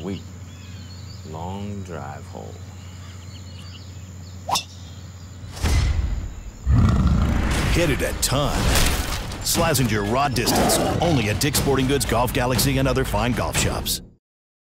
Sweet. Long drive hole. Hit it a ton. Slazenger Raw Distance, only at Dick's Sporting Goods, Golf Galaxy, and other fine golf shops.